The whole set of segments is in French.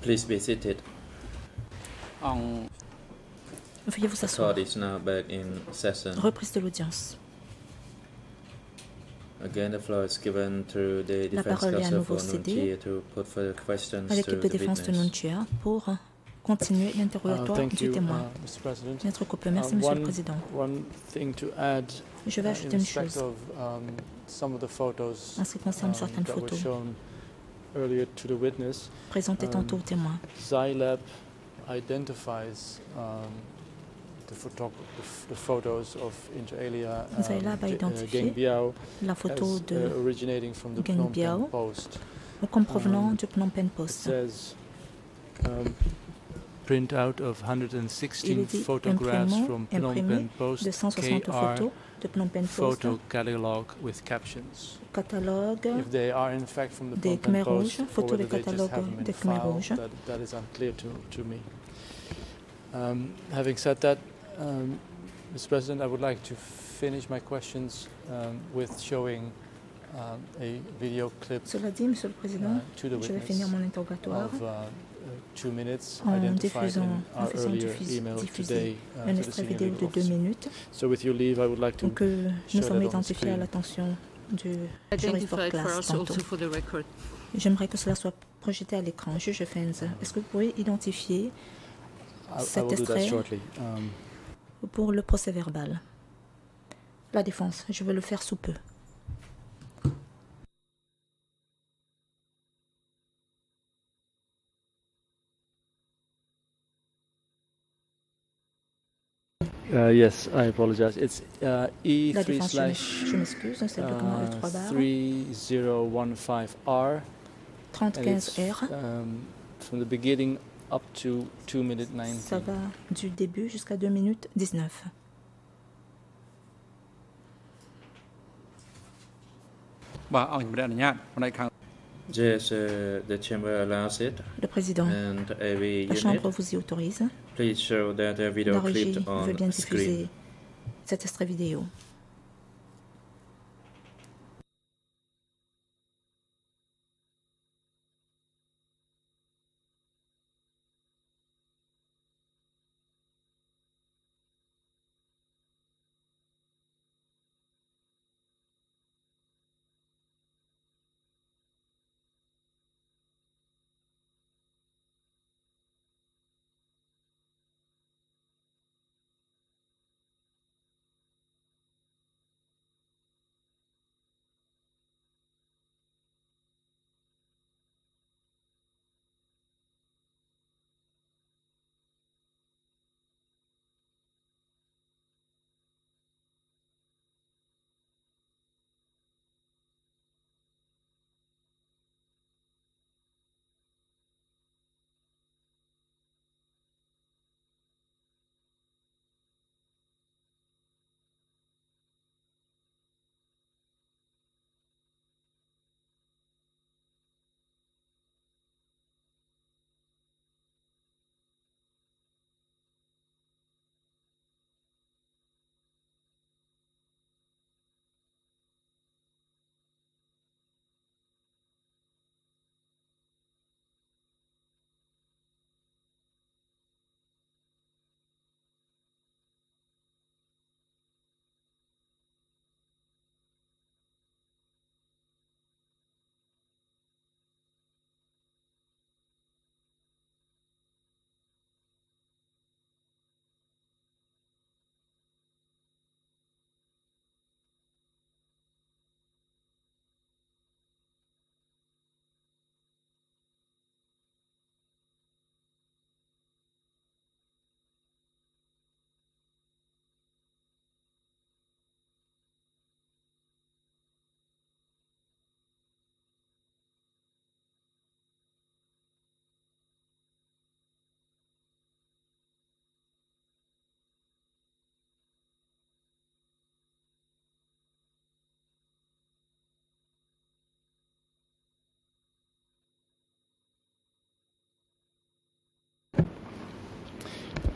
Please be seated. Veuillez vous asseoir. Reprise de l'audience. Again, the floor is given to the La parole est à nouveau for cédée to put further questions à l'équipe de défense de pour continuer l'interrogatoire du témoin. merci le Président. Je vais ajouter une chose en ce qui concerne certaines photos earlier to the witness. présentées um, tantôt au témoin. Zylab identifies um, the, photo- the, f- the photos of inter alia Zylab a uh, identifié La photo de uh, originating from the Geng Biao Post. comme provenant um, du Phnom Penh It Post. says um, print out of Il 116 est dit photographs imprimé- from Phnom Penh Post de 160 KR photos de Phnom Penh Post, photo catalogue with captions. catalogue If they are in fact from the des Phnom Penh Khmer Post, Rouges, or photos whether des they just have them in des Khmer Rouges. that, that is unclear to, to me. Um, having said that, um, Mr. President, I would like to finish my questions um, with showing um, a video clip Cela dit, Monsieur le Président, uh, to the je vais witness finir mon interrogatoire of uh, en diffusant, en our faisant diffuser, uh, un extrait vidéo de deux minutes So with your leave, I would like to pour que nous sommes identifiés à l'attention du jury Identified for class us tantôt. also for the record. J'aimerais que cela soit projeté à l'écran. Juge Fenz, est-ce que vous pouvez identifier cet extrait. Um, pour le procès verbal? La défense, je veux le faire sous peu. Uh, yes, I apologize. It's E3 La défense, slash, je m'excuse, c'est le document E3 bar. 3015R. 3015R. From the beginning up to 2 minutes 19. Ça va du début jusqu'à 2 minutes 19. It. Le président, la chambre vous y autorise please show that the video clip veut bien on screen. diffuser cet extrait vidéo.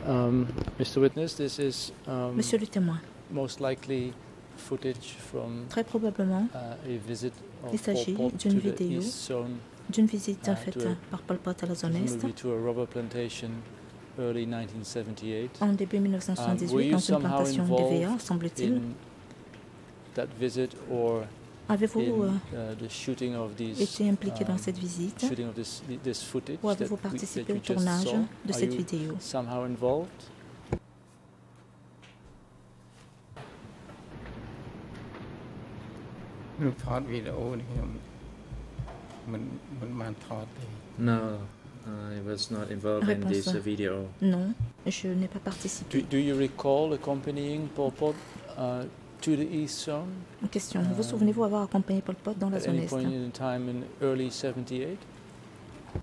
Um, Mr. Witness, this is um, Monsieur le témoin, most likely footage from très probablement, uh, a visit Il s'agit d'une vidéo d'une visite Ah, faite a- par Pol Pot à la zone Est presumably to a rubber plantation early 1978. en début Um, were 1978 you dans une plantation d'EVA, involved semble-t-il. Avez-vous euh, été impliqué dans cette visite ou avez-vous participé au tournage de cette vidéo? No, I was not involved in this video. Non, je n'ai pas participé. Do, do you recall accompanying Pol Pot uh, Question. Vous souvenez-vous avoir accompagné Pol Pot dans la zone Est?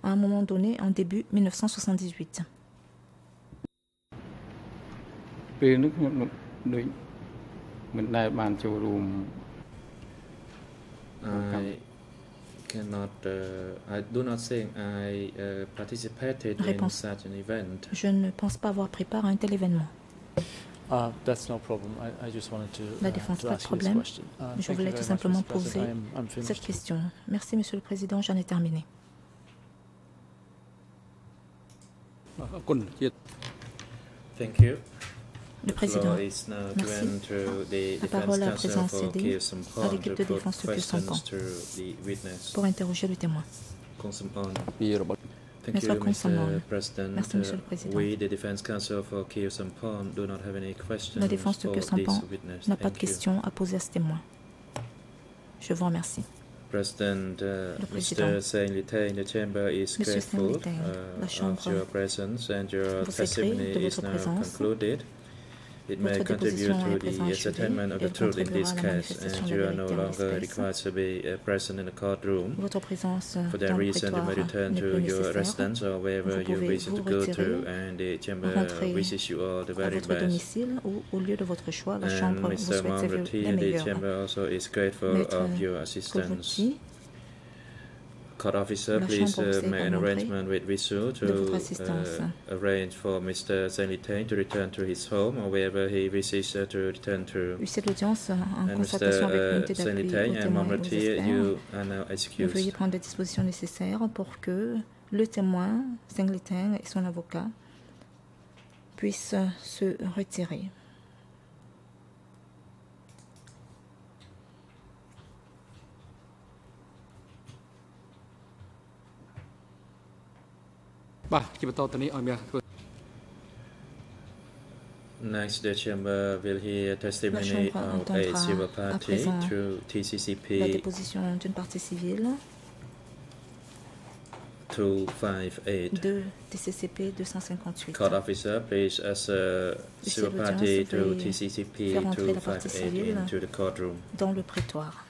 À un moment donné, en début 1978. Je ne pense pas avoir pris part à un tel événement. La défense, pas de problème. Je voulais tout simplement poser cette question. Merci, Monsieur le Président, j'en ai terminé. Ah, ah, le Président, merci. La parole est à présent cédée à l'équipe de défense de Kyusampan pour interroger le témoin. Thank you, Mr. President. Merci, Monsieur le Président. Uh, we, the Defense Council for do not have any questions La défense de Kyusumporn n'a pas de questions à poser à ce témoin. Je vous remercie. Uh, le Président, the chamber grateful, uh, la Chambre your presence and your It may Votre contribute déposition est to présent the achevée ascertainment of et the truth in this contribuera à la case, manifestation and de you la are no vérité en longer l'espèce. required to be uh, present in the courtroom. Votre présence For dans that le reason, you may prétoire return n'est to plus your nécessaire. residence or wherever Vous you pouvez wish to vous go retirer, to, and the chamber rentrer wishes you all the à very votre best. domicile ou au lieu de votre choix. La And Chambre vous Mr. souhaite les Mamrati, the meilleurs. chamber also is grateful Maître of your assistance. Court officer, La please uh, make an arrangement with Visu to uh, arrange for Mr. Zenliteng to return to his home or wherever he wishes uh, to return to. Huissier de l'audience, en And concertation avec Mr. l'unité Uh, d'appui au Zenliteng and témoin et aux experts, veuillez prendre les dispositions nécessaires pour que le témoin, Singleton et son avocat puissent se retirer. ။ បាទជាបន្តទៅនេះឲ្យមានធ្វើ Next, the chamber will hear testimony Chambre of a entendra civil à party présent through La TCCP déposition d'une partie civile 258. de TCCP 258. Court officer, please, as a Huissier civil d'audience, party through veuillez TCCP faire entrer la partie 258 civile into the courtroom. dans le prétoire.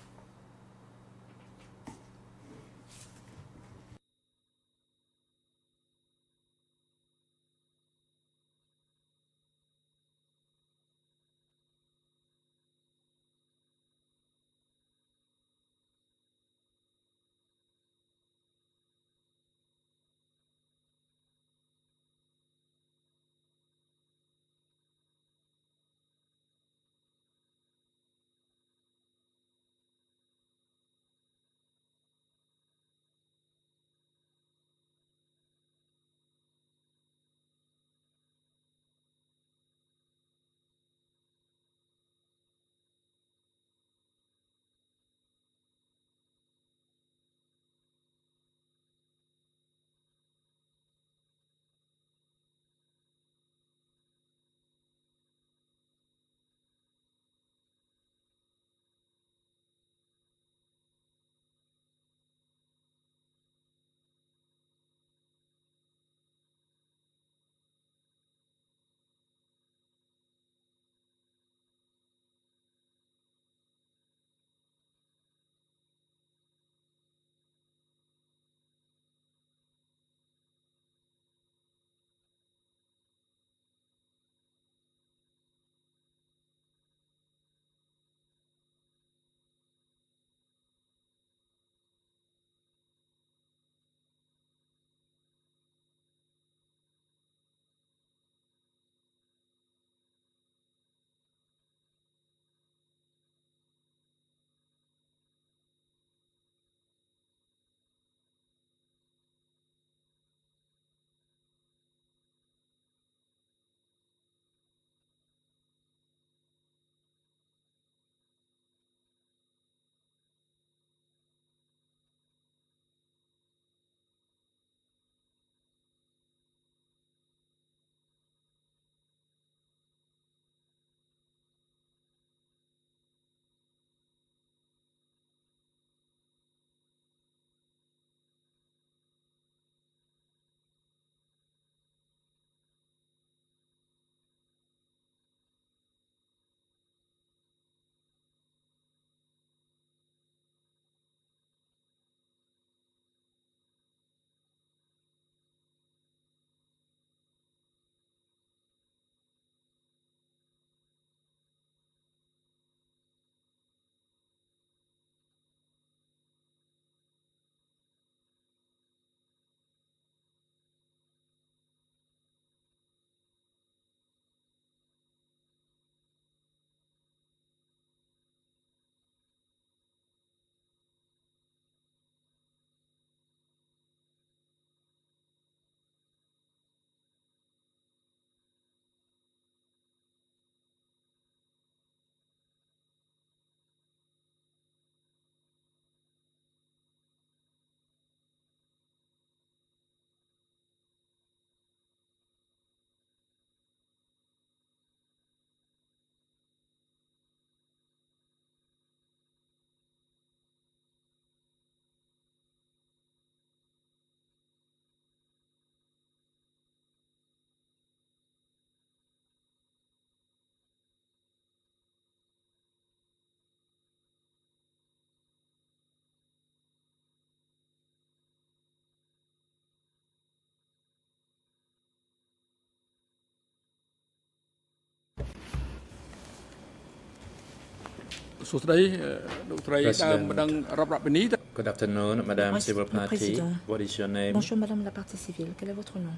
សួស្តីអឺលោកស្រី President ដើមម្ដងរាប់រាប់ពីនេះ Good afternoon, Madam Reste- Civil le Party. Président. What is your name? Bonjour Madame la partie civile, quel est votre nom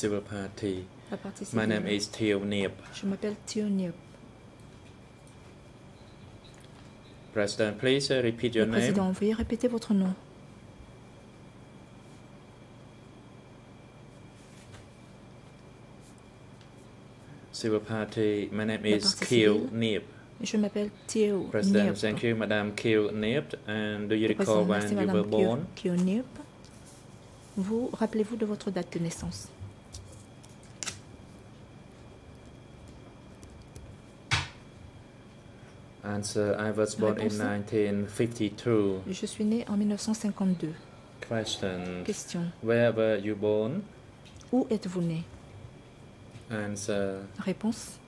Civil Party. La partie My civile. name is Theo Niep. Je m'appelle Thio Niop. President, please uh, repeat your Le Président, name. veuillez répéter votre nom. Civil Party. My name La is partie Kiel civile. Niep. Je m'appelle Thio President, Niop. thank you, Madam Kiel Niep. And do you recall when you were Madame born? Thio Niop. Vous rappelez-vous de votre date de naissance? Answer, I was born in Réponse. 1952. Je suis né en 1952. Question, Question. where were you born? Où êtes-vous né? Answer, Réponse.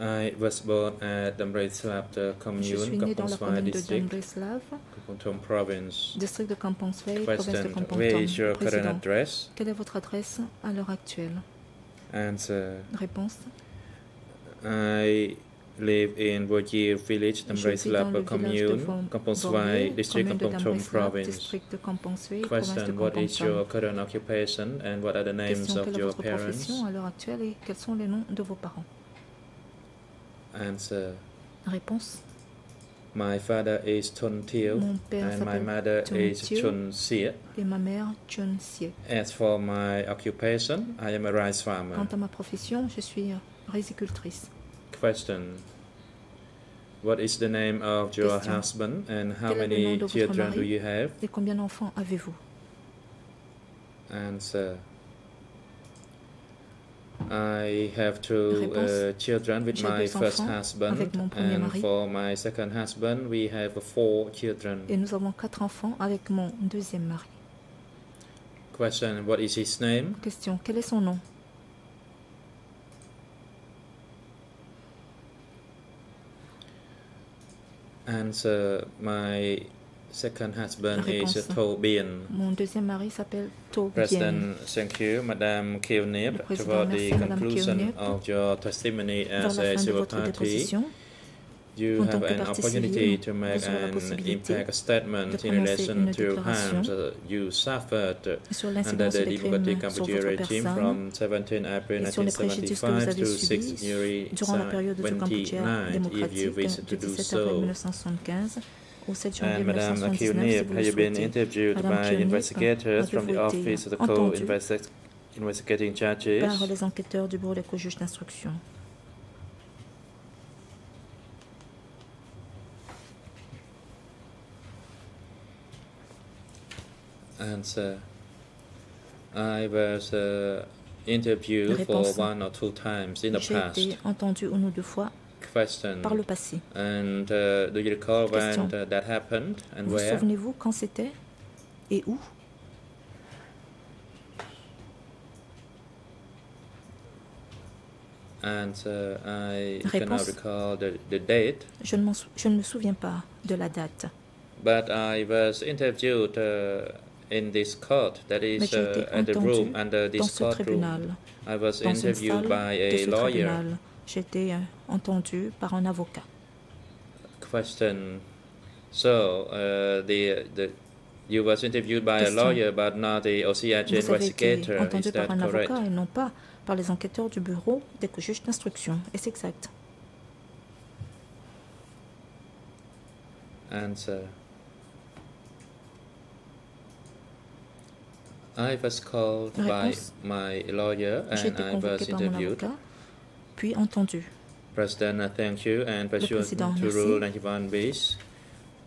I was born at Je commune, suis né dans la Kampong district, Damreslav, Kampong province. district de province Kampong where Tom. is your current Président, address? quelle est votre adresse à l'heure actuelle? Answer, Réponse. I live in Wojir village, Je vis dans le Damreslap, village de commune, Kampong district, Kampong Damreslav, province. Question, what is your current occupation and what are the names Question, of quelle est your votre profession à l'heure actuelle et quels sont les noms de vos parents? Answer, Réponse. my father is Tun Thieu Mon père and my mother Tun is Thieu. Chun Sia. et ma mère Chun Siek. As for my occupation, I am a rice farmer. Quant à ma profession, je suis rizicultrice. Question. What is the name of your Question. husband and how Quel est le nom many children do you have? Et combien d'enfants avez-vous Answer. I have two uh, children with my first husband, avec mon premier and mari. for my second husband, we have four children. Et nous avons quatre enfants avec mon deuxième mari. Question. What is his name? Question. Quel est son nom Answer. My second husband is Réponse. To Bien. Mon deuxième mari s'appelle To Bien. President, thank you, Madam Le Kilnip, Président, for the merci, Madame conclusion Kilnip. of your testimony Vers as la a fin de civil votre party. déposition, You en tant have que an partie opportunity civile, to make vous aurez la an possibilité impact statement de in prononcer relation une to déclaration harms uh, you suffered sur under l'incidence the des Democratic crimes sur Cambodia votre regime personne from 17 April et sur les préjudices que vous 1975 avez to 6 subis January durant la période du Cambodgia 29 if you démocratique wish du to do 17 avril so. 1975 au 7 janvier And Madam 1979 si vous have le you been souhaitez. interviewed Madame by Kilnip, investigators from the avez-vous été office of the entendue co-investigating judges? par les enquêteurs du bureau des co-juges d'instruction. Answer. I was uh, interviewed for one or two times in the J'ai past. été entendu une ou deux fois. Par le passé. And uh, do you recall Question. when that happened and Vous where? souvenez-vous quand c'était et où? And uh, I cannot Réponse. recall the, the date, je ne, je ne me souviens pas de la date. but I was interviewed uh, in this court, that Mais is j'ai été uh, at the room under dans this ce courtroom. I was interviewed by a lawyer. tribunal. J'ai été euh, entendu par un avocat. Question. So uh, the the you was interviewed by a Question. lawyer, but not the OCIJ Vous avez été entendu Is par un correct? avocat et non pas par les enquêteurs du bureau des juges d'instruction. Est-ce exact Answer. I was called by Réponse. my lawyer and I was convoqué par mon interviewed. avocat, puis entendu. President, thank you. And pursuant Président, to merci. Rule 91 bis,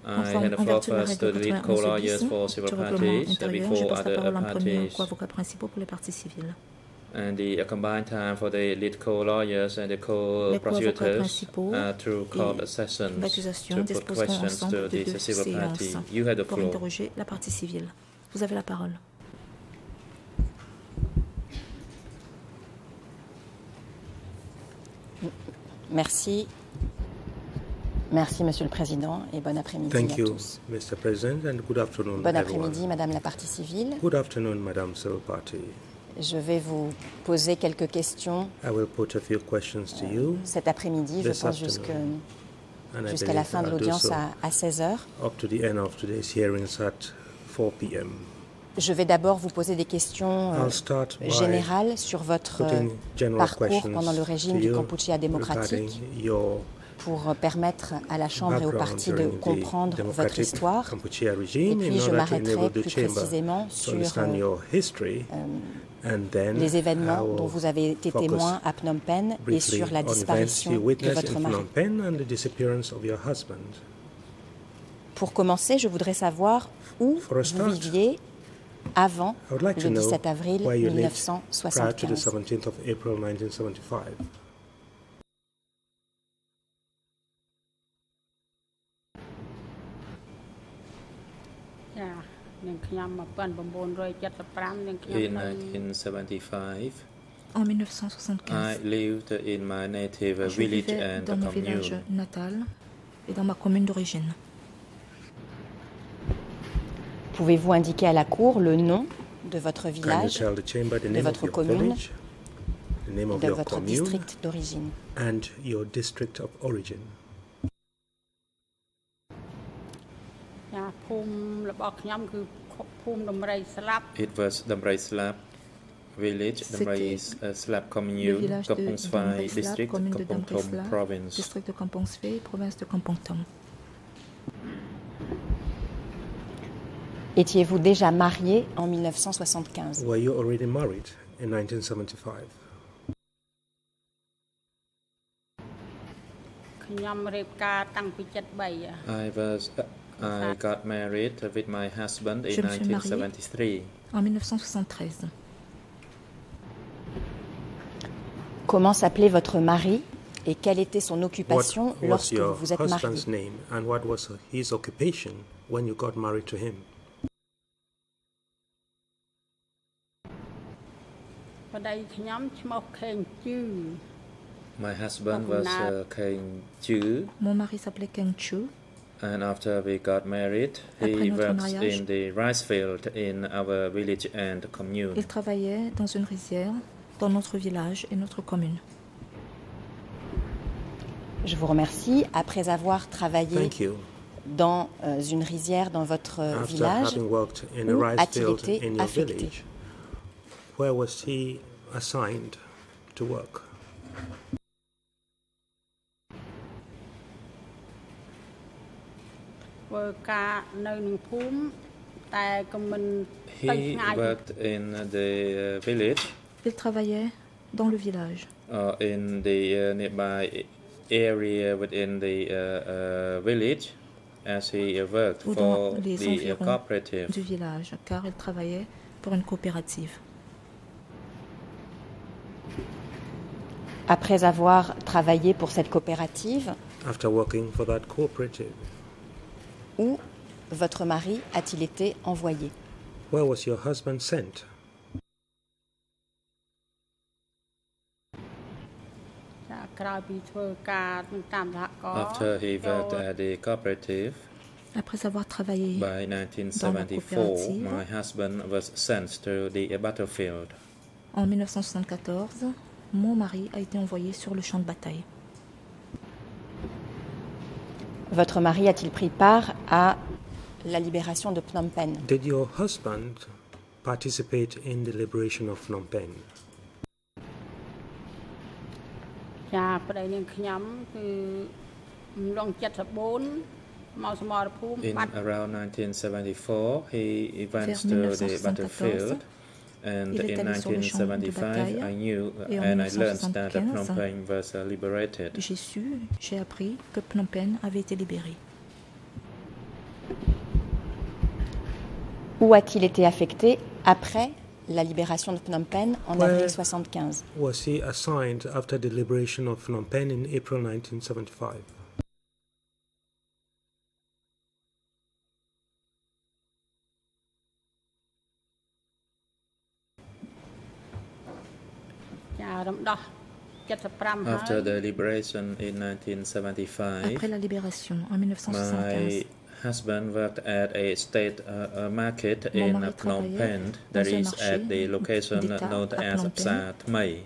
I vertu de la first to lead 91 co-lawyers for civil parties before other parties. aux avocats principaux pour les parties civiles. And the combined time for the lead co-lawyers and the co-prosecutors principaux uh, through court sessions to put questions to the civil party. You have the pour floor. interroger la partie civile. Vous avez la parole. Merci. Merci, Monsieur le Président, et bon après-midi Thank à you, tous. Mr. President, and good afternoon, Bon après-midi, Madame la partie civile. Good afternoon, Madam Civil Party. Je vais vous poser quelques questions I will put a few questions to you, cet après-midi, je pense jusqu'à la believe fin de l'audience so à, à 16 heures. up to the end of today's hearings at 4 p.m. Je vais d'abord vous poser des questions euh, générales sur votre euh, parcours pendant le régime du Kampuchea démocratique pour euh, permettre à la Chambre et au parti de comprendre votre histoire. Et puis je m'arrêterai plus précisément sur euh, les événements dont vous avez été témoin à Phnom Penh et sur la disparition de votre mari. Phnom Penh and the disappearance of your husband. Pour commencer, je voudrais savoir où vous viviez avant le 17 avril 1975. In 1975, en 1975, I lived in my native village dans mon village natal et dans ma commune d'origine. Pouvez-vous indiquer à la Cour le nom de votre village, de votre commune, de votre district d'origine? It was Damrai Slap village, Damrai Slap commune, Kampong Svai district, Kampong Tom province. District province. Étiez-vous déjà marié en 1975 Were you already married in 1975 I was uh, I got married with my husband in 1973. En 1973. Comment s'appelait votre mari et quelle était son occupation what lorsque vous vous êtes marié? Name and what was his occupation when you got married to him? ប្តីខ្ញុំឈ្មោះខេងជឺ My husband Of was Nat. uh, Keng Chu, Mon mari s'appelait Keng Chu. and after we got married, Après he notre works mariage. in the rice field in our village and commune. Il travaillait dans une rizière dans notre village et notre commune. Je vous remercie. Après avoir travaillé Thank you. dans euh, une rizière dans votre euh, After village, having worked in a où rice a-t-il field été in your affecté village, where was he assigned to work. He worked in the uh, village. Il travaillait dans le village. Uh, in the uh, nearby area within the uh, uh village, as he worked for the uh, cooperative. Du village, car il travaillait pour une coopérative. après avoir travaillé pour cette coopérative, After working for that cooperative. où votre mari a-t-il été envoyé? Where was your husband sent? After he the cooperative, après avoir travaillé by 1974, my husband was sent to the battlefield. En 1974, mon mari a été envoyé sur le champ de bataille. Votre mari a-t-il pris part à la libération de Phnom Penh Did your husband participate in the liberation of Phnom Penh? ចាប្តីនាងខ្ញុំគឺអំឡុង74មកសមរភូមិ In បាត់ around 1974, he went Vers to the 1974, battlefield. And in allé sur le champ de 1975, bataille. I knew Et en and I learned that 1975, Phnom Penh was uh, liberated. J'ai su, j'ai appris que Phnom Penh avait été libéré. Où a-t-il été affecté après la libération de Phnom Penh en Ouais. avril 75 Was he assigned after the liberation of Phnom Penh in April 1975? After the liberation in 1975, my husband worked at a state uh, uh, market in Phnom Penh, that is at the location known as Psa Tmei.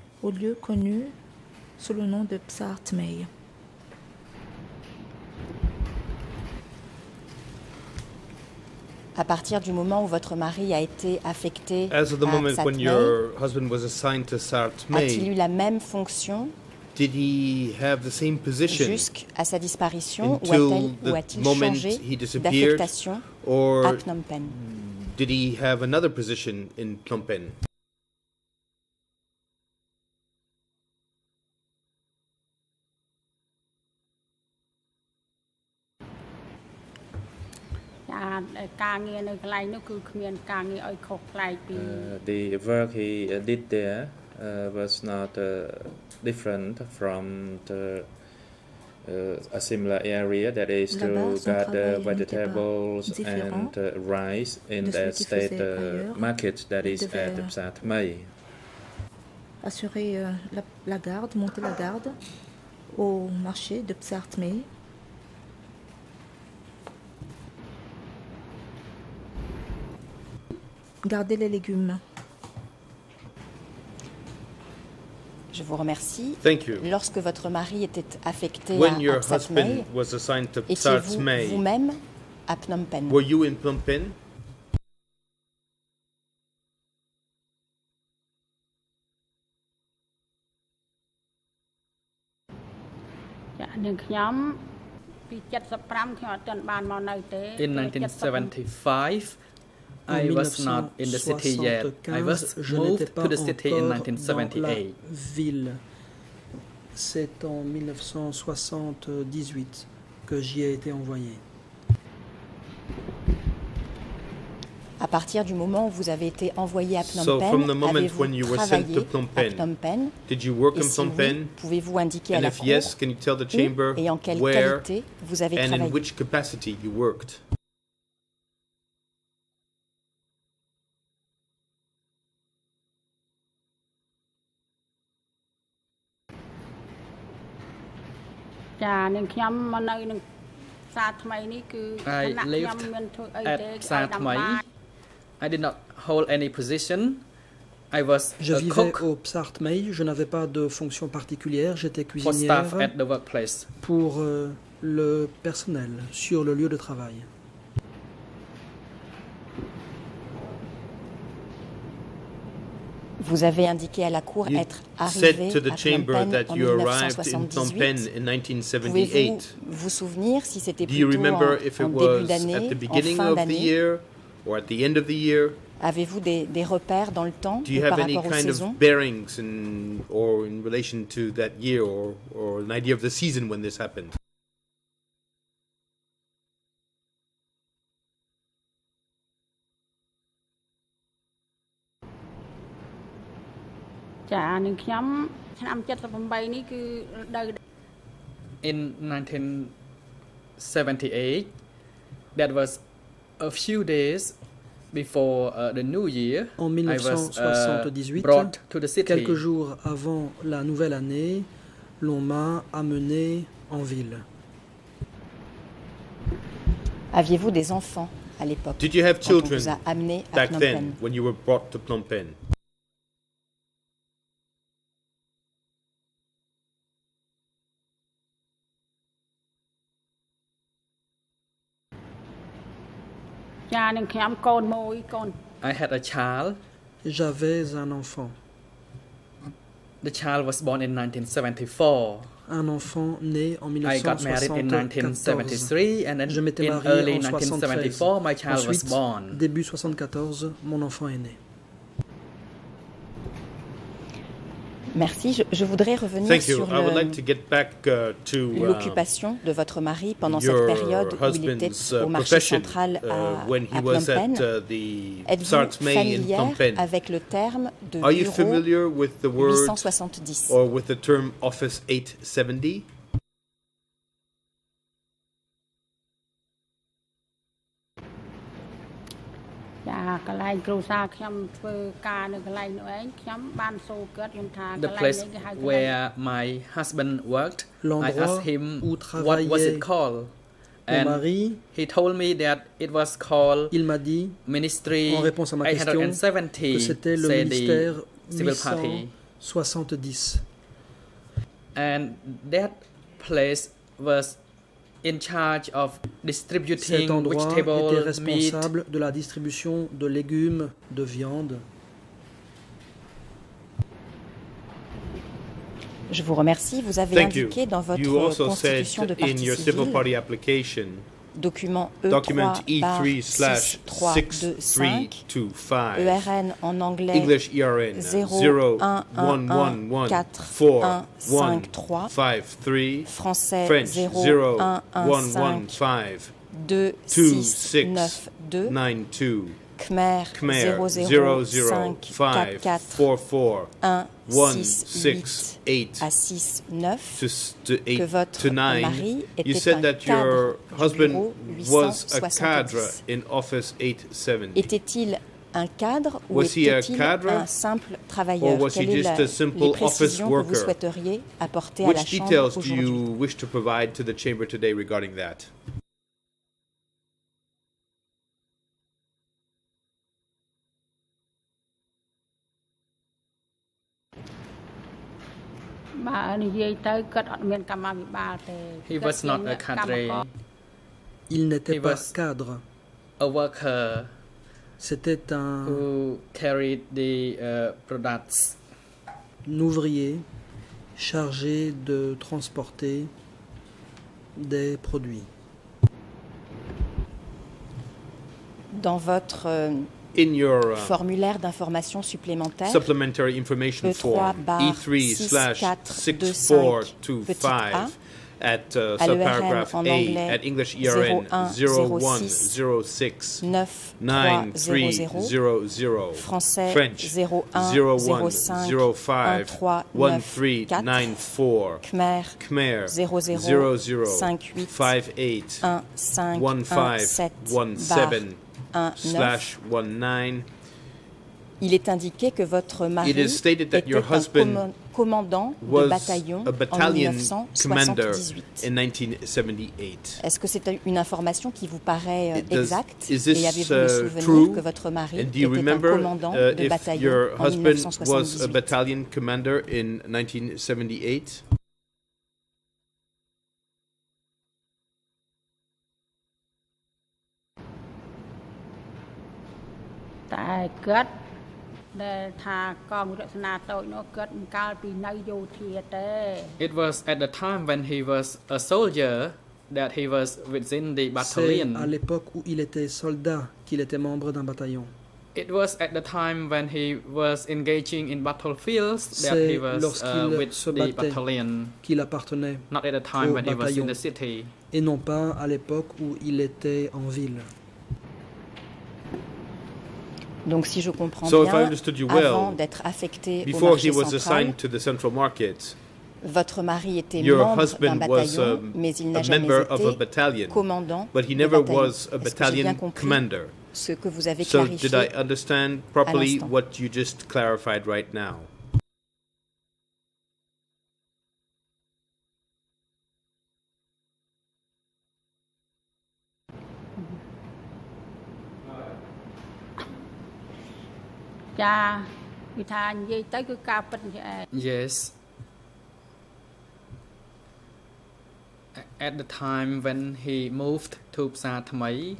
À partir du moment où votre mari a été affecté As of the à moment Psa when Thmei, your husband was assigned to Sart a-t-il eu la même fonction did he have the same position jusqu'à sa disparition ou a-t-il changé d'affectation à or Phnom Penh? did he have another position in Phnom Penh? " ការងារនៅកន្លែងនោះគឺគ្មានការងារឲ្យខុសប្លែកពី Uh, the work he uh, did there uh, was not uh, different from the, uh, a similar area that is to Là-bas, son gather travail n'était pas vegetables différent and uh, rice in de ce that qu'il state faisait uh, ailleurs. market that Il is at devait- Psa Thmei. Assurer euh, la, la garde, monter la garde au marché de Psar Gardez les légumes. Je vous remercie. Thank you. Lorsque votre mari était affecté When à your Absat husband was étiez vous-même à Phnom Penh? Were you in Phnom Penh? In 1975, I was not in the city yet. I was 1975, je moved n'étais pas to the city in encore dans la 1978. ville. C'est en 1978 que j'y ai été envoyé. À partir du moment où vous avez été envoyé à Phnom So, Penh, from the moment avez-vous when you were sent travaillé to Phnom à Penh, Phnom Penh? Did you work Et in si Phnom oui, Penh? pouvez-vous indiquer à And la Cour yes, can you tell the chamber où et en quelle where qualité vous avez and in travaillé? which capacity you worked? ចា នាងខ្ញុំមកនៅនឹងផ្សារថ្មីនេះគឺ I ឋានៈខ្ញុំ lived មានធ្វើអី at ទេគេឲ្យ Psa ដាំ Thmai. បាយ I did not hold any position. I was Je a vivais cook au Psart Mei, je n'avais pas de fonction particulière, j'étais for cuisinière staff at the workplace. pour euh, le personnel sur le lieu de travail. Vous avez indiqué à la Cour You être arrivé à Phnom Penh en you arrived in Phnom Penh 1978. in Pouvez-vous 1978. vous souvenir si c'était plutôt remember en, if en it début was at d'année, the en beginning fin of the d'année? year or at the end of the year? Avez-vous des, des repères dans le temps ou par rapport aux saisons? in or in relation to that year or, or an idea of the season when this happened? "ចា នាងខ្ញុំឆ្នាំ78នេះគឺរដូវ In 1978, that was a few days before uh, the new year. En I was uh, 1978, brought to the city. Quelques jours avant la nouvelle année, l'on m'a amené en ville. Aviez-vous des enfants à l'époque Did you have quand on children vous a amené à back Phnom then Penh when you were brought to Phnom Penh? " I had a child. J'avais un enfant, The child was born in 1974. un enfant né en I got married in 1974. 1973, and then Je m'étais in marié early en 73. 1974, my child was Ensuite, born. début 74, mon enfant est né. Merci. Je, je voudrais revenir sur I would le- like uh, uh, l'occupation de votre mari pendant cette période où il était uh, au marché central uh, à, he à Phnom Penh. uh, Êtes-vous familière avec le terme de Are bureau familiar with the word 870 or with the term Office 870? " កន្លែងគ្រូសាខ្ញុំធ្វើការនៅកន្លែងនោះឯងខ្ញុំបានសួរគាត់ខ្ញុំថា The កន្លែង place នេះគេហៅកន្លែង where my husband worked, I L'endroit asked him où what was it travaillait called, Mon And mari, he told me that it was called il m'a dit Ministry en réponse à ma question 870, que c'était le said the ministère civil party. 870. And that place was in charge of Cet distributing endroit était meat, responsable de la distribution de légumes, de viande. Je vous remercie. Vous avez Thank you. indiqué dans votre You also said constitution de parti in your civil civil, party application, document E3 document bar E3 slash 6325, 6325, ERN en anglais English ERN 0 1 1 1 4 1 5 3, 53, français French 0 0 1 1 5 115 2 2 6 6 9 2, 92, Khmer Khmer 0 0 0 0 5 4 5 4 4 1 1 6 6 8 8 à 6 9 to, to que 8 votre to 9. mari You était said un that cadre your husband was a 870. cadre in Office 870. Était-il un cadre ou Was he a était-il cadre? un simple travailleur? Or was he Quelles just a simple les office que vous worker? souhaiteriez apporter à la Which Chambre details do aujourd'hui? you wish to provide to the chamber today regarding that? " បាទនិយាយទៅគាត់អត់មានកម្មាភិបាលទេ He គាត់ was ជា not អ្នក a កម្ម cadre, ករ Il n'était He pas was- cadre. a worker C'était un who carried the uh, products. ouvrier chargé de transporter des produits. Dans votre euh, In your uh, formulaire d'information supplémentaire, supplementary information E3 form bar E3 slash 6425 6425 at uh, subparagraph A at English ERN 0106 0106 9300 9300 français French 01 05 0105 1394 1394 Khmer Khmer 00 00 58 58 1 5 1 7 1517 1 9 slash 19 Il est indiqué que votre mari était un commo- commandant de bataillon en battalion commander 1978. in 1978. Est-ce que c'est une information qui vous paraît euh, does- exacte Et avez-vous le uh, souvenir que votre mari était un commandant uh, de bataillon en husband was a 1978 battalion commander in 1978? " តែគាត់ដែលថាកងរចនាតូចនោះគាត់មិនកាលពីនៅយោធាទេ It was at the time when he was a soldier that he was within the C'est battalion. à l'époque où il était soldat qu'il était membre d'un bataillon. It was at the time when he was engaging in battlefields that he C'est was uh, lorsqu'il with se the battait. battalion, qu'il appartenait not at the time au when he was in bataillon. the city. et non pas à l'époque où il était en ville. Donc si je comprends So bien, you avant well, d'être affecté au marché central, market, votre mari était membre d'un husband was bataillon, um, mais il n'a jamais été commandant but he never bataillon. was a battalion compris commander? ce que vous avez So did clarifié I understand properly l'instant? what you just clarified right now? " Yes. At the time when he moved to Psa Thmai,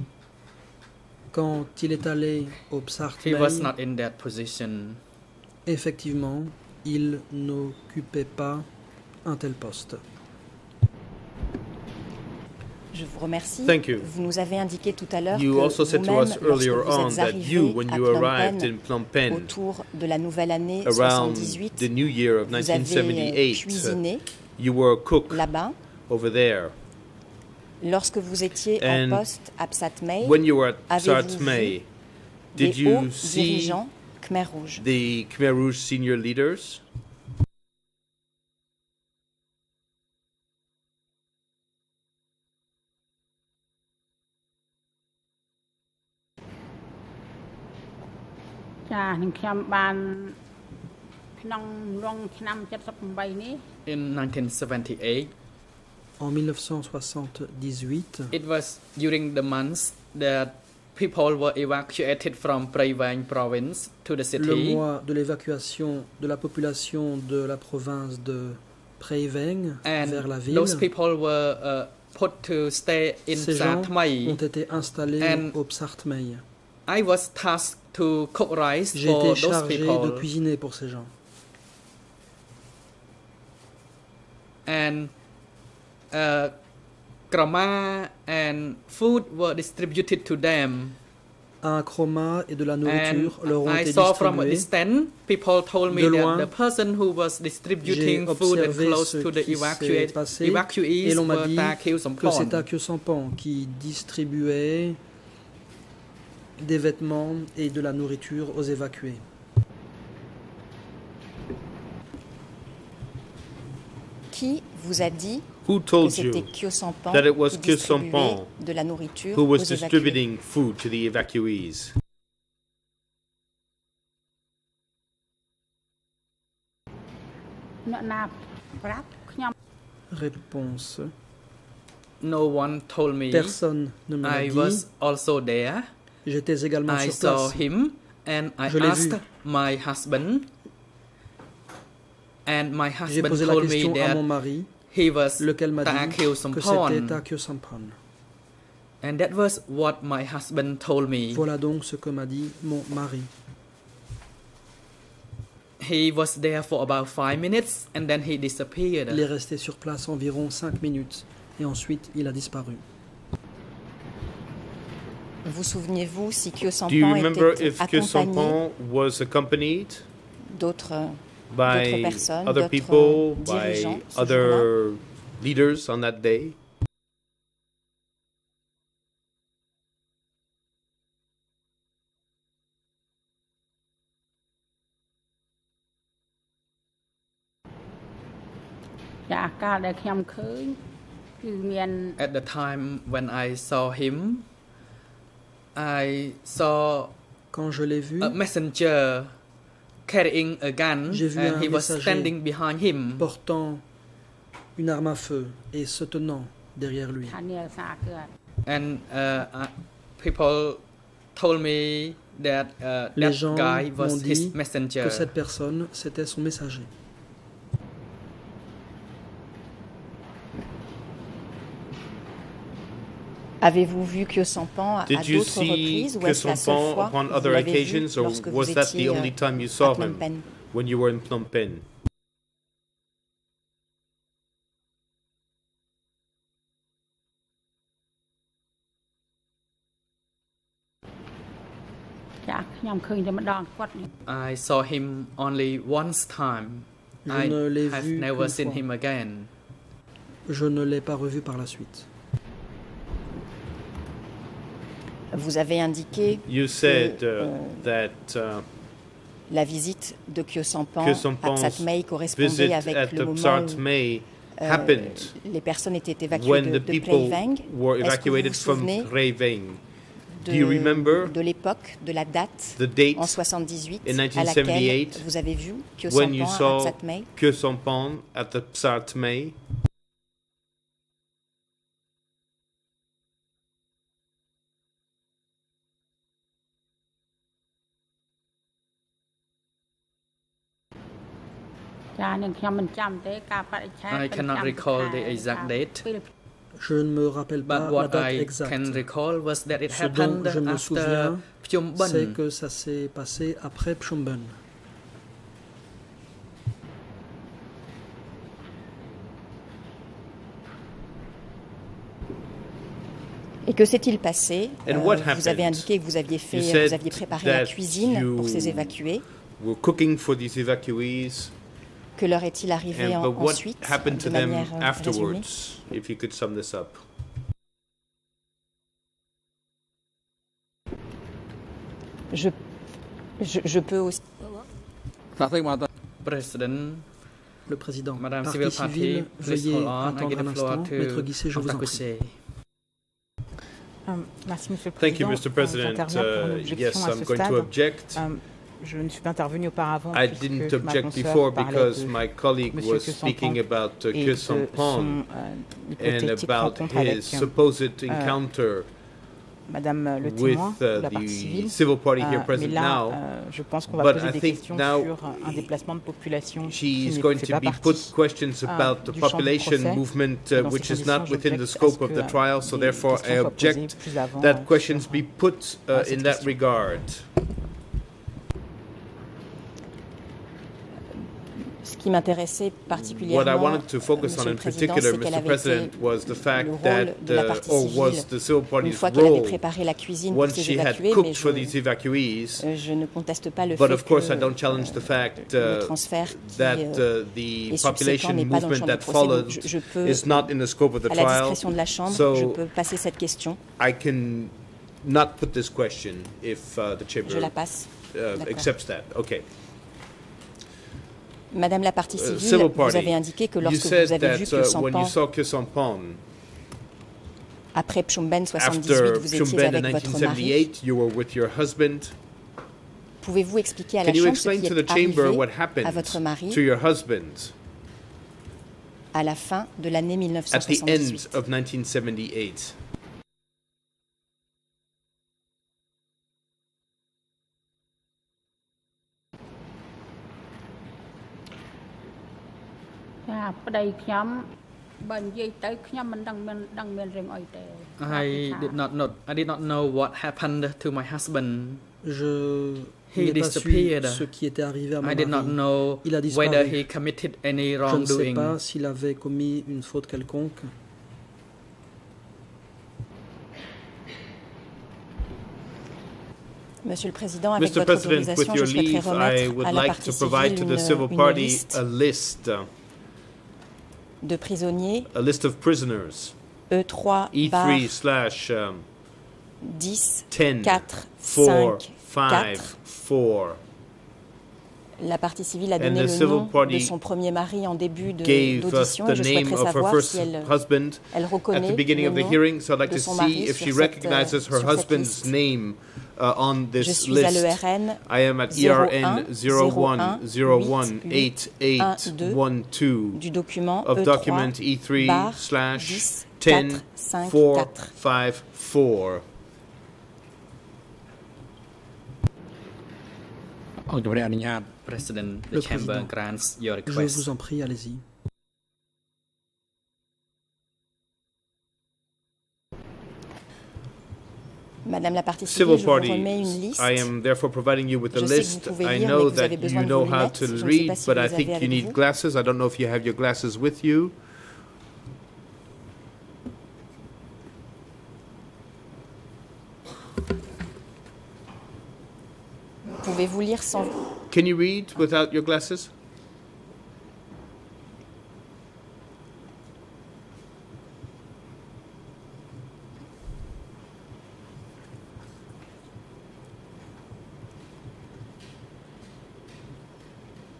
Quand il est allé au Psar he was not in that position. effectivement, il n'occupait pas un tel poste. Je vous remercie. Thank you. Vous nous avez indiqué tout à l'heure que vous on êtes arrivé you, when à you Phnom arrived Penh, in Phnom Penh autour de la nouvelle année around 78, the new year of vous avez 1978, cuisiné là-bas. over there. Lorsque vous étiez And en poste à Psatmei, When you were at Avez-vous Sartmei, des did hauts you see dirigeants Khmer Rouge? the Khmer Rouge senior leaders? "ចា នឹងខ្ញុំបានក្នុងរងឆ្នាំ78នេះ In 1978, En 1978, it was during the months that people were evacuated from Prey Veng province to the le city. mois de l'évacuation de la population de la province de Preiveng vers la And ville, those people were uh, put to stay in ces gens Satmai. ont été installés And au Psartmei. I was tasked to cook rice j'ai for été those chargé de people. cuisiner pour ces gens. and uh, and food were distributed to them. Un chroma et de la And nourriture leur ont I été saw from a distribués. distance, people told me De that loin, the person who was distributing food and clothes to the evacuate, passé et evacuees l'on m'a dit que qui distribuait des vêtements et de la nourriture aux évacués. Qui vous a dit Who told que c'était Kyosampan that was qui distribuait de la nourriture who was aux distributing évacués. food to the evacuees? Réponse. No one told me. Personne ne m'a dit. I was also there. J'étais également I sur saw place. him and I Je l'ai asked vu. my husband. And my J'ai husband posé la told me question à that mon mari, he was lequel m'a dit que c'était à Kyosampan. And that was what my husband told me. Voilà donc ce que m'a dit mon mari. He was there for about five minutes and then he disappeared. Il est resté sur place environ 5 minutes et ensuite il a disparu. Vous souvenez si Kyosampan était accompagné was accompanied d'autres personnes, other people, by other leaders on that day? At the time when I saw him, I saw quand je l'ai vu, a messenger carrying a gun, j'ai vu and un he was standing behind him. portant une arme à feu et se tenant derrière lui. And uh, uh, people told me that uh, Les that gens guy was dit his messenger. que cette personne c'était son messager. Avez-vous vu Kyosampan à d'autres reprises ou est-ce la seule fois que vous l'avez vu lorsque vous étiez euh, à Phnom Penh? When you were in Phnom Penh? I saw him only once time. Je I have never seen fois. him again. Je ne l'ai pas revu par la suite. Vous avez indiqué You said que, uh, euh, that uh, la visite de Kyosampan à Psatmei correspondait avec le the moment où May euh, happened les personnes étaient évacuées when de, the de were que vous from de, Do you remember de l'époque, de la date the date en 78 in à laquelle 1978 vous avez vu Kyosampan à saw Psatmei Kyosampan at the Psart May? "ចានាងខ្ញុំមិនចាំទេការបរិច្ឆេទ I ប៉ុន្តែ cannot ចាំ recall តែ the exact កាល date. ពេល Je ne me rappelle pas But la what date I exacte. can recall was that it Ce dont happened je me after souviens, Phnom C'est Penh. que ça s'est passé après Pchumben. Et que s'est-il passé And Euh, what Vous avez happened? indiqué que vous aviez, fait, You vous said aviez préparé la that cuisine you- pour ces évacués. Were cooking for these evacuees. que leur est-il arrivé en- ensuite happened de to them manière euh, résumée? If you could sum this up. je, je, je peux aussi. President, Le président. Madame Parti Civil Party, civil, please veuillez attendre give un the floor instant. to Maître Guisset, je vous en prie. Antakuse. Euh, merci, Monsieur le Thank you, Président. Mr. Euh, President. Uh, objection yes, I'm going to object. Euh, je ne suis pas intervenu auparavant I didn't object before parlait because de my colleague Monsieur was speaking about uh, et de Kesampon son euh, and about his euh, supposed encounter Madame euh, le with témoin uh, de la partie civile. civil party here Euh, mais present là, now. euh, je pense qu'on va But poser I des think questions now sur un déplacement de population qui ne going fait to pas partie put questions euh, about the du champ du population procès. movement uh, which is not within the scope ce of the que trial, so des therefore I object plus avant, that euh, questions sur, be put uh, euh, in that regard. Ce qui m'intéressait particulièrement, What I wanted to focus Monsieur on le in Président, particular, c'est quel Mr. avait President, été was the le fact rôle that, de la partie civile was the civil une fois qu'elle avait préparé la cuisine pour ces évacués, mais je, euh, je ne conteste pas le But fait of course, que I don't challenge the fact le transfert qui that euh, the est subséquent population n'est pas dans le champ movement du that procès. Donc, followed je, je peux, is not in the scope of the à la trial. discrétion de la Chambre, je peux passer cette question. I can not put this question if uh, the chamber Je la passe. uh, accepts that. Okay. Madame la partie Uh, civile, civil vous avez indiqué que lorsque vous avez vu que uh, Sampan, après Pchumben 78, after vous étiez avec votre mari, 1978, you were with your husband. pouvez-vous expliquer à la Chambre ce qui to est arrivé à votre mari to your husband? À la fin de l'année at the end 1978 of 1978? "ចាប្តីខ្ញុំបើនិយាយទៅខ្ញុំមិនដឹងមានដឹងមានរឿងអីទេ I did not know I did not know what happened to my husband. Je He n'ai pas su disappeared. ce qui était arrivé à mon I did not mari. know Il a disparu. whether he committed any Je ne sais wrongdoing. pas s'il avait commis une faute quelconque. Monsieur le Président, avec Mr. votre President, with autorisation, your je souhaiterais leave, I remettre would à la like partie to provide to civile the civil une, une party liste a list, uh, de prisonniers a list of prisoners. E3 E3 barre slash um, 10 10 4 4 5 5 4. 4 La partie civile a donné le civil nom de son premier mari en début d'audition et je souhaiterais of her savoir si elle, husband elle at reconnaît the beginning le of the nom hearing. So I'd like de to son see mari if sur she cette, recognizes euh, her sur cette husband's liste uh, on this Je suis list. À l'ERN I am at 01 01 01 8812 du document of e document E3 slash 10 4, 5, 4. Je vous en prie, allez-y. Madame la Civil civile, je vous party. remets une liste. I am therefore providing you with a Je sais que list. I lire, know mais que vous avez that you know how to Je read, si but I think you need vous. glasses. I don't know if you have your glasses with you. Pouvez-vous lire sans Can you read without your glasses?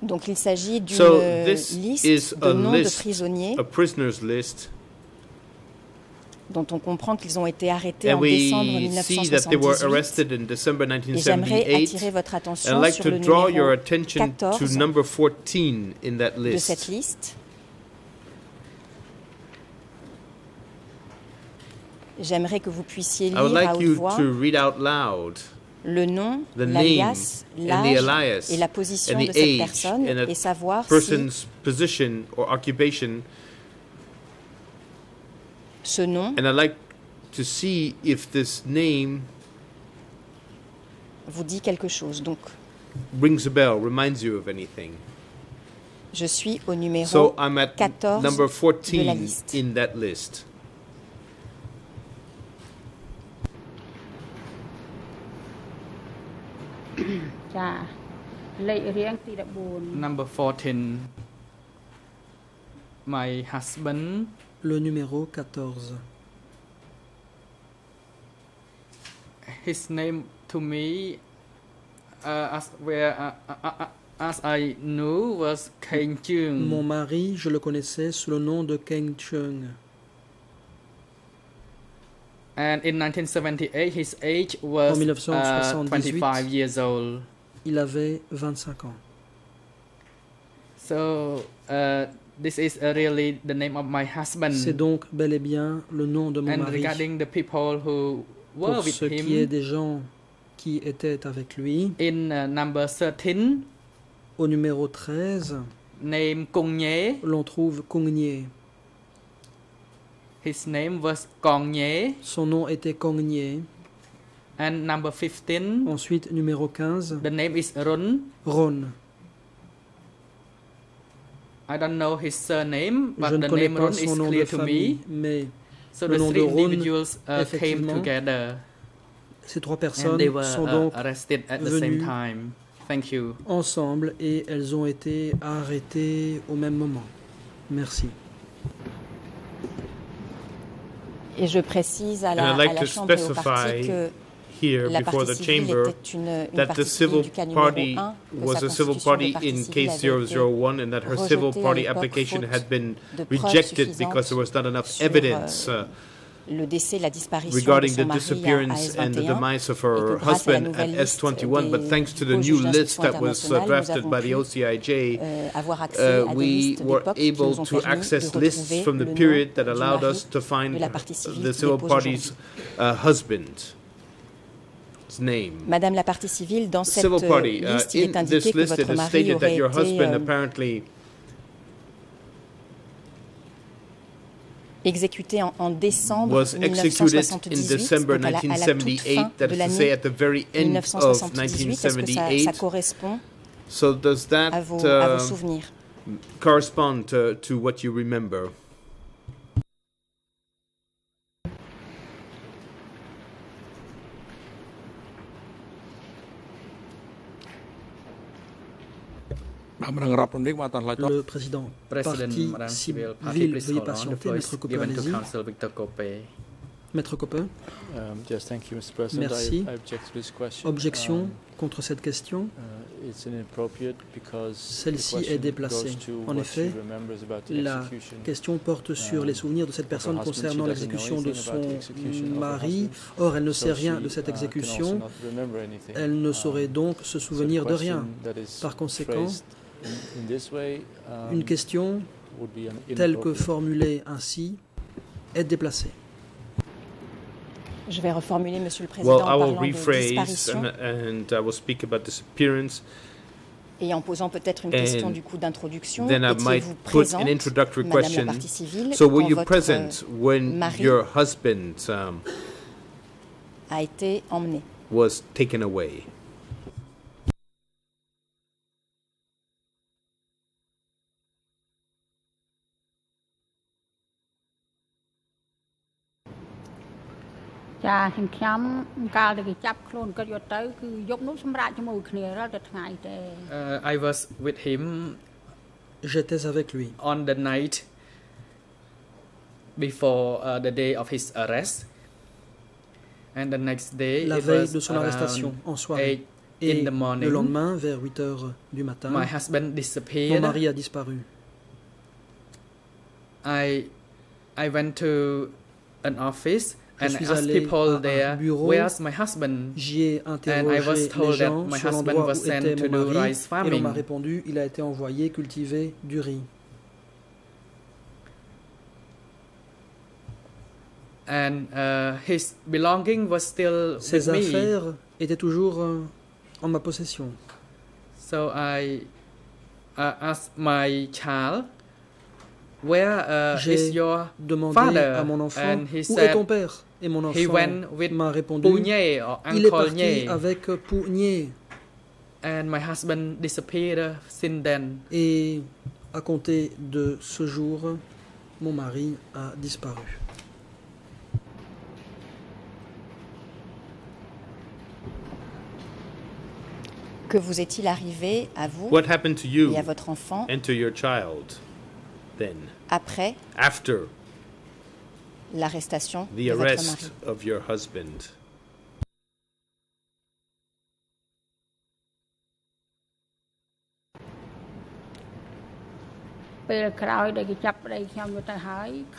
Donc il s'agit d'une So liste is de noms de prisonniers a prisoners list, dont on comprend qu'ils ont été arrêtés and en décembre we see that they were 1978. arrested in December Et j'aimerais 1978. attirer votre attention I'd like sur to le draw your numéro attention to 14 number 14 in that de cette list. liste. J'aimerais que vous puissiez lire à haute voix le nom, l'alias, l'âge et la position de cette personne et savoir si person's position or occupation. ce nom And I'd like to see if this name vous dit quelque chose. Donc, rings a bell, reminds you of anything. je suis au numéro So I'm at 14 number de la 14 liste. in that list. " ចាលេខរៀងទី14 Number 14. My husband, Le numéro 14. his name to me, uh, as where uh, uh, uh, as I knew was Kang Chung. Mon mari, je le connaissais sous le nom de Keng Chung. And in 1978, his age was En uh, 1978, 25 years old. il avait 25 ans. So uh, this is uh, really the name of my husband. C'est donc bel et bien le nom de mon and mari. regarding the people who were Pour with ce qui est him, des gens qui étaient avec lui, in uh, number 13, au numéro 13, name Kong Nye, l'on trouve Kongnie. His name was Kong Nye. Son nom était Kongnie. And number 15, Ensuite, numéro 15, the name is Run. Ron. I don't know his surname, but Je ne the connais name pas son is nom de clear to famille, me. mais So le the nom three de Ron, individuals uh, came together ces trois and personnes they were sont uh, donc arrested at the same time. Thank you. ensemble et elles ont été arrêtées au même moment. Merci. Et je précise à la, I'd like à la to Chambre et au specify parti que here la before the chamber une, une that the civil du cas numéro party 1, was a civil party in case 001 and that her civil party application had been rejected because there was not enough evidence euh, uh, le décès, la disparition regarding de the son mari disappearance and the AS21 demise of her grâce à la husband at nouvelle liste S21, but thanks to the new list that was uh, drafted avons by the pu, OCIJ, euh, uh, à des we were able to access de lists from the period that allowed us to find the civil party's uh, husband's name. Madame la partie civile, dans cette Uh, liste, il est indiqué que votre mari aurait été husband euh, apparently exécuté en, en décembre was executed in 1978, December donc à la, à la toute 1978, fin that de is to say l'année at the very end of 1978. Est-ce que ça, ça 1978. correspond So does that à vos, à vos uh, souvenirs? correspond to, to what you remember? Le président, parti Civil veuillez patienter. Maître Copé, Copé. Maître Copin, Um. Merci. I, I object to this question. objection Um, contre cette question. uh, it's inappropriate because the Celle-ci question est déplacée. En effet, La execution. question porte sur um, les souvenirs de cette of her personne husband. concernant She doesn't know l'exécution de anything about the execution son mari. Or, elle ne sait rien she, de cette uh, exécution. Elle ne saurait donc se souvenir de rien. Par conséquent, phrased in, in this way, um, une question would be un- telle que formulée ainsi est déplacée. Je vais reformuler, Monsieur le Président, Well, en I will parlant de rephrase disparition and, and I will speak about disappearance. et en posant peut-être une And question du coup d'introduction. Then I might Étiez-vous put présente, an introductory Madame la question. partie civile, So, were quand you votre present when mari your husband um, a été emmené? was taken away? " ចាខ្ញុំខ្ញុំកាលដែលគេចាប់ខ្លួនគាត់យកទៅគឺយប់នោះសម្រាប់ជាមួយគ្នារាល់តែថ្ងៃទេ Uh, I was with him J'étais avec lui on the night before uh, the day of his arrest. And the next day, la it veille was de son arrestation around en soirée. 8 in Et the morning. le lendemain, vers 8 heures du matin, My husband mon disappeared. mari a disparu. I I went to an office Je and suis asked allé people à un there, bureau. "Where's my husband?" J'y ai And I was interrogé les told that gens my sur husband l'endroit was où sent était to mon do mari rice et l'on m'a répondu il a été envoyé cultiver du riz. And uh, his belonging was still Ses with me. affaires étaient toujours euh, en ma possession. So I uh, asked my child, "Where uh, is your demandé father?" à mon enfant and he où est ton père? Et mon he enfant went with m'a répondu or il est parti Nye. avec Pougné. And my husband disappeared since then. Et à compter de ce jour, mon mari a disparu. Que vous est-il arrivé à vous What happened to you et à votre enfant and to your child then, après after l'arrestation de votre mari.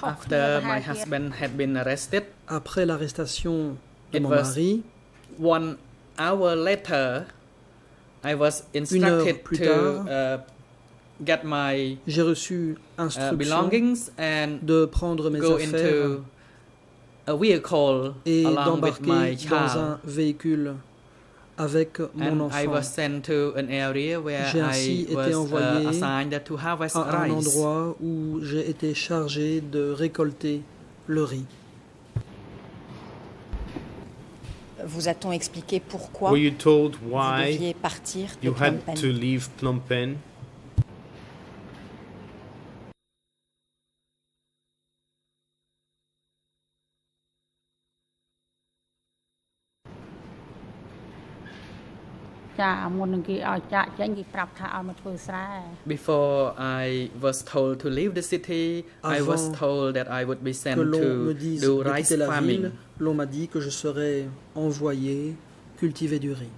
After my husband had been arrested, après l'arrestation de mon mari, one hour later, I was instructed to uh, j'ai reçu uh, instruction belongings and de prendre mes go affaires into a vehicle et d'embarquer dans un véhicule avec mon And I enfant. was sent to an area where J'ai ainsi I été was uh, envoyé à un endroit où j'ai été chargé de récolter le riz. Vous a-t-on expliqué pourquoi vous deviez partir de Phnom Penh to leave Phnom Penh? " ចាមុននឹងគេឲ្យចាក់ចេញគេប្រាប់ថាឲ្យមកធ្វើស្រែ Before I was told to leave the city, I was Avant told that I would be sent Que l'on to me dise do de rice quitter la farming. ville, l'on m'a dit que je serais envoyé cultiver du riz.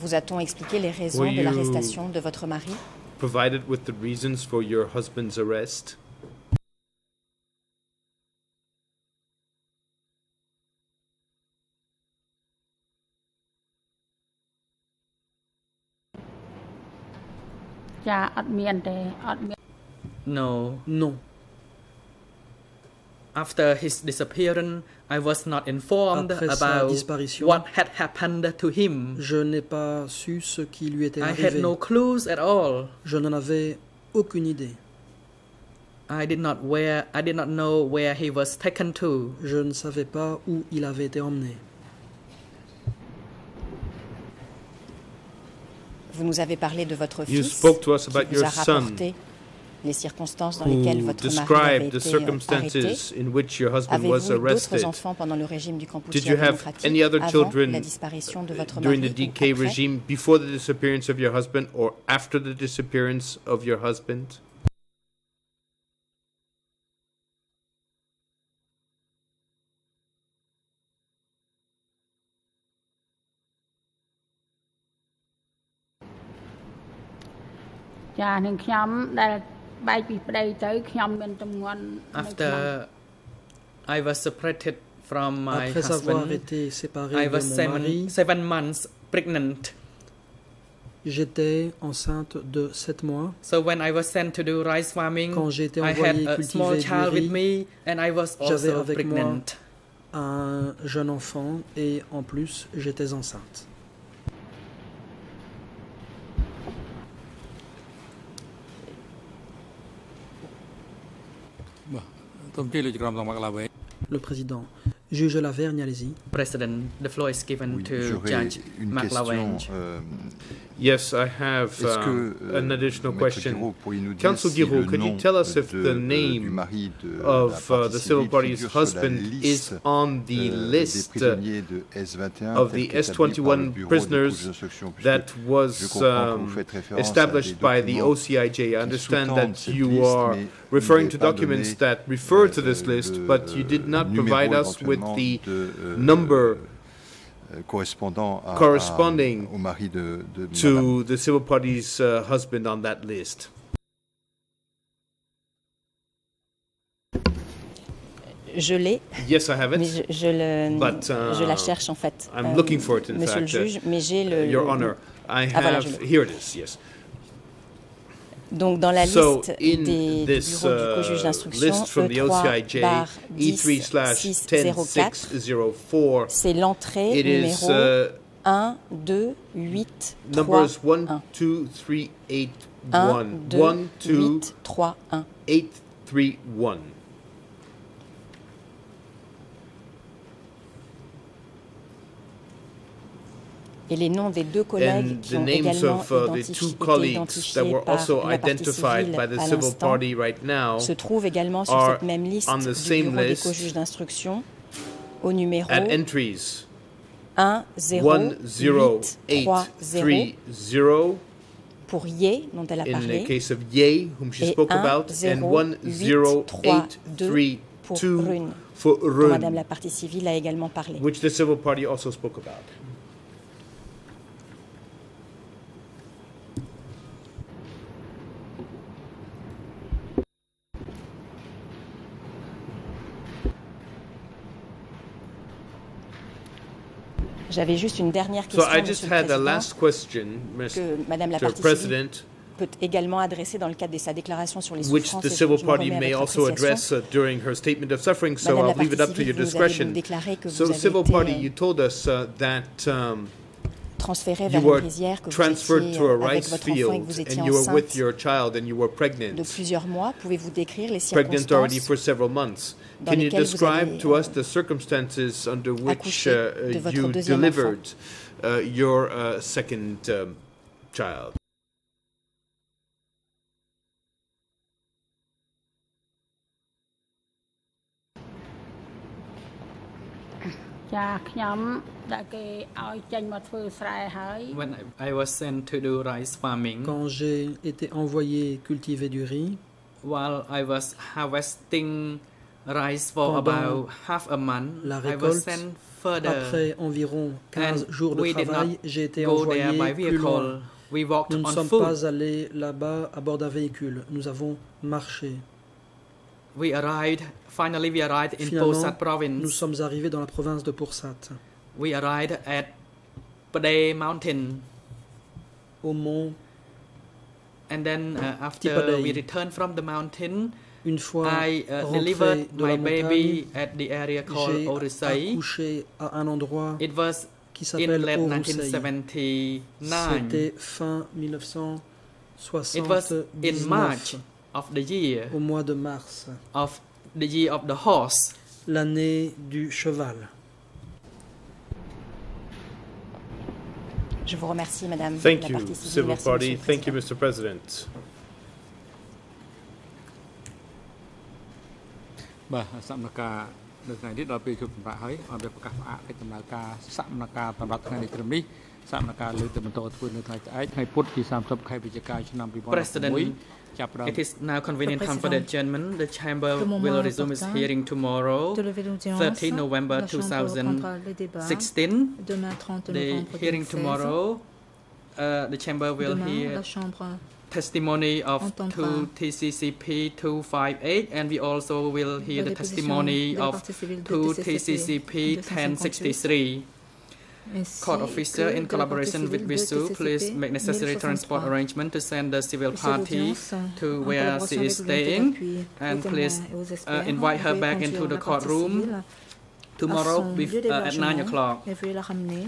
Vous a-t-on expliqué les raisons Were de you- l'arrestation de votre mari Provided with the reasons for your husband's arrest? " ចាអត់មានទេអត់មាន No. Non. After his disappearance, I was not informed Après sa about disparition, what had happened to him. Je n'ai pas su ce qui lui était I arrivé. had no clues at all. Je n'en avais aucune idée. I did not where I did not know where he was taken to. Je ne savais pas où il avait été emmené. Vous nous avez parlé de votre You fils spoke to us qui about vous your a son, rapporté les circonstances dans lesquelles votre mari avait the été arrêté. Avez-vous d'autres enfants pendant le régime du Did Kampuchea you have démocratique any other avant children la disparition de votre during mari the ou DK après? regime before the disappearance of your husband or after the disappearance of your husband? " ចានឹងខ្ញុំដែលបែកពីប្តីទៅខ្ញុំមានទម្ងន់នៅក្នុង After I was separated from my Après avoir husband, été séparé I de was mon seven, mari, seven months pregnant. j'étais enceinte de 7 mois. So when I was sent to do rice farming, Quand j'ai été I had envoyé a small cultiver du child with riz, me and I was j'avais also avec moi pregnant. un jeune enfant et en plus j'étais enceinte. Le président. Juge Lavergne, allez-y. President, the floor is given Oui, to Judge une McLaughlin. question. euh, Yes, I have Est-ce um, que, euh, an additional Maître question. Guiraud, pourriez-nous dire Council si Giraud, le could you nom tell us if de, the euh, du name mari de la of uh, partie the civil civile party's figure sur la husband is liste, on the euh, des list prisonniers de S21 of tel the qu'établi par le S21 bureau des prisoners juges d'instruction, puisque that je was comprends que vous um, faites référence à established des by the documents OCIJ. I qui understand sous-tendent that cette you liste, are mais referring vous to n'avez pas documents donné, that refer to euh, this list, le, but you did not numéro provide us with éventuellement the de, euh, number euh, correspondant à, corresponding à- au mari de, de madame. to the civil party's uh, husband on that list. Je l'ai, Yes, I have mais it. je, je le, But, je la uh, cherche en fait. I'm Euh, looking for it, in Monsieur le fact, uh, juge, mais j'ai le. Your le- Honor, I Ah, voilà, have. je l'ai. here it is. Yes. Donc dans la So, liste des du this bureau du co-juge d'instruction, list from the E3 OCIJ, bar E3 slash 10604, 10604, c'est l'entrée numéro uh, 1, 2, 8, 3, numbers 1, 1. 2, 3, 8, 1, 1, 2, 1, 2, 8, 3, 1. 8, 3, 1. Et les noms des deux collègues qui the ont names également of uh, the identifi- two été colleagues identifiés that were par also la partie identified civile by the à civil l'instant party right now se trouvent également sur cette même liste du bureau des co-juges d'instruction. Au numéro at entries. 1, 0, 1, 0, 8, 3, 0 0 pour Ye, dont elle a in the parlé, case of Ye, whom she et spoke 1, about, 0, and 1, 8, 0, 3, 8, 2 3, pour 2 Rune, for dont Madame la partie civile a également parlé. which the civil party also spoke about. J'avais juste une dernière So question, I just had a last question, que Madame la President, peut également adresser dans le cadre de sa déclaration sur les which souffrances. the et je- civil party may votre also address uh, during her statement of suffering, so Madame la I'll leave it up to your discretion. So, vous avez civil été, party, euh, you told us uh, that um, transféré vers une rizière, que vous transferred étiez to a euh, avec votre enfant et que vous étiez and you were with enceinte your child, and you were de pregnant, plusieurs mois. Pouvez-vous décrire les circonstances dans Can you lesquelles vous describe avez, to euh, us the circumstances under which accouché uh, de votre you deuxième delivered uh, your uh, second um, child? ចាខ្ញុំដាក់គេឲ្យចេញមកធ្វើស្រែហើយ When I, I was sent to do rice farming, Quand j'ai été envoyé cultiver du riz, while I was harvesting rice for Pendant about half a month, la I was récolte, sent further. après environ 15 And jours de we did travail, not j'ai été go envoyé there by plus loin. vehicle. We walked Nous ne on sommes foot. pas allés là-bas à bord d'un véhicule. Nous avons marché. We arrived. Finally, we arrived in Finalement, Posat nous province. sommes arrivés dans la province de Poursat, We arrived at Pade Mountain, au mont. and then uh, after Tipadei. we returned from the mountain, Une fois I uh, delivered de my baby at the area called j'ai Orisai. accouché à un endroit It was qui in s'appelle. 1979. C'était fin It was in March 1979, of the year. Au mois de mars. Of the year of the horse. L'année du cheval. Je vous remercie, Madame. Thank you, Thank you, Mr. President. President Um, it is now convenient time for the adjournment. The chamber will resume its hearing tomorrow, 13 November 2016. The hearing tomorrow, uh, the chamber will hear testimony of 2 TCCP 258 and we also will hear the testimony of 2 TCCP 1063. Ainsi Court officer que in de la collaboration partie with civile de Visu, please TCCP make necessary 1063. transport arrangement to send the civil Monsieur party l'audience, to en where collaboration she is avec l'unité staying d'appui and aux please témoins et aux uh, experts, invite her veuillez back conduire into the la partie courtroom civile tomorrow à son bef- lieu uh, at 9 d'hébergement o'clock. et veuillez la ramener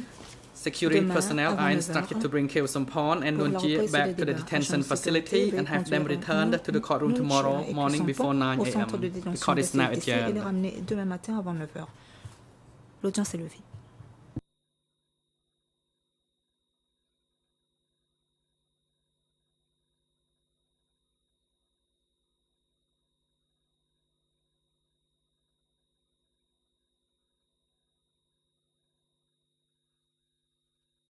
Security demain personnel avant are 9 instructed heures to bring Keo Sampon and pour la Nunji reprise back des to the débats. detention Agent de facility sécurité and have them veuillez returned conduire to the courtroom Nunchi tomorrow et morning Keo before Sampon 9 au centre de a.m. The détention court de is now CITC et les adjourned. ramener demain matin avant 9h. L'audience est levée.